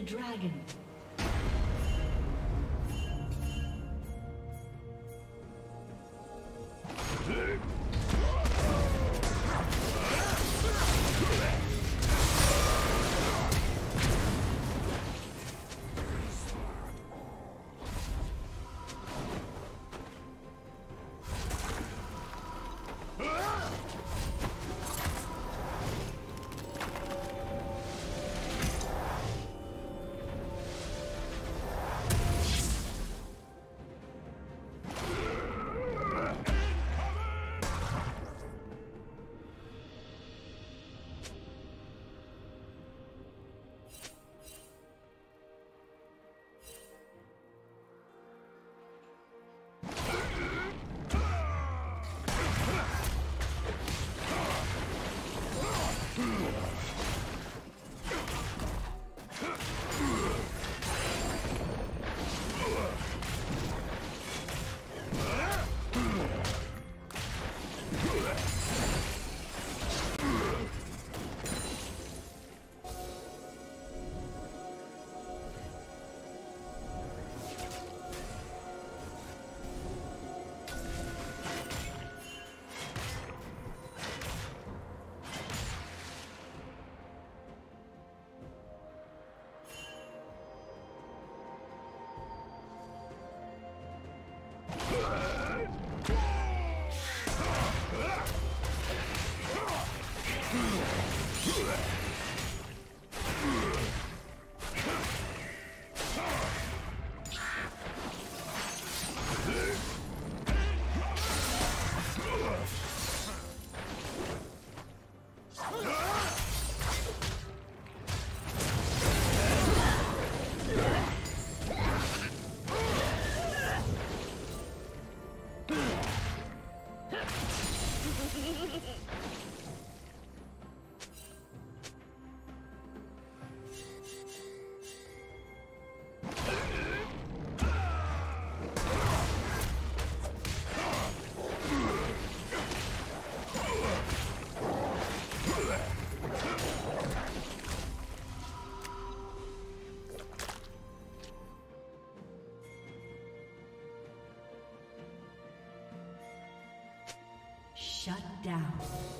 The dragon. Shut down.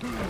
Hmm.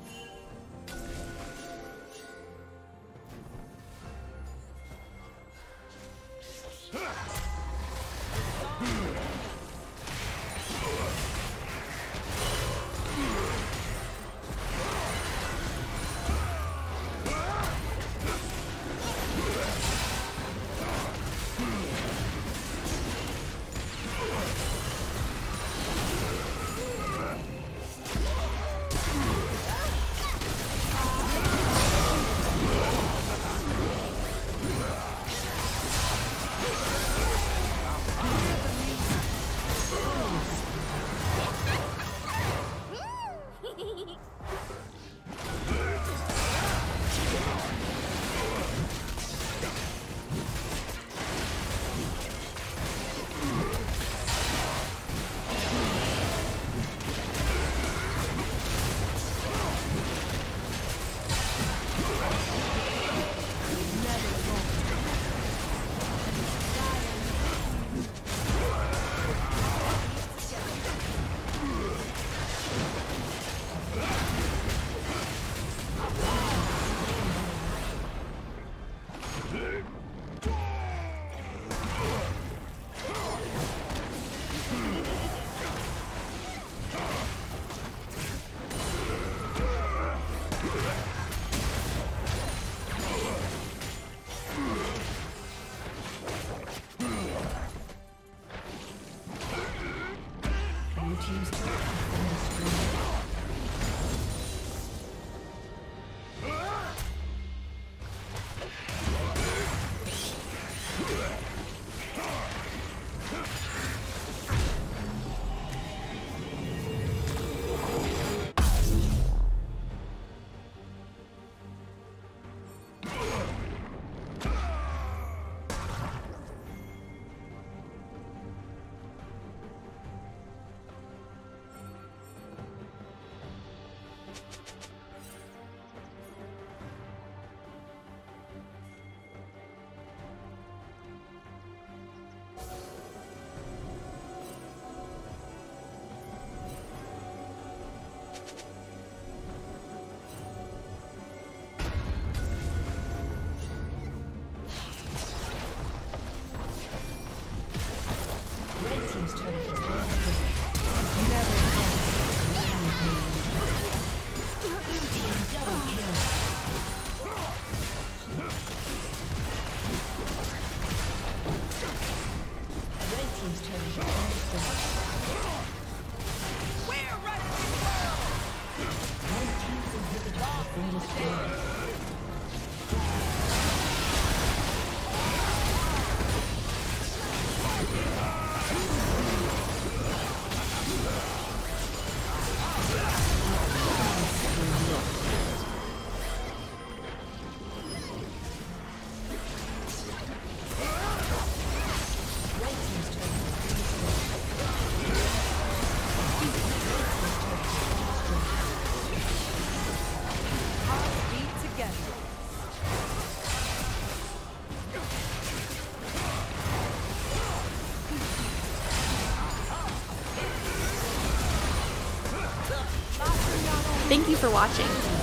Watching.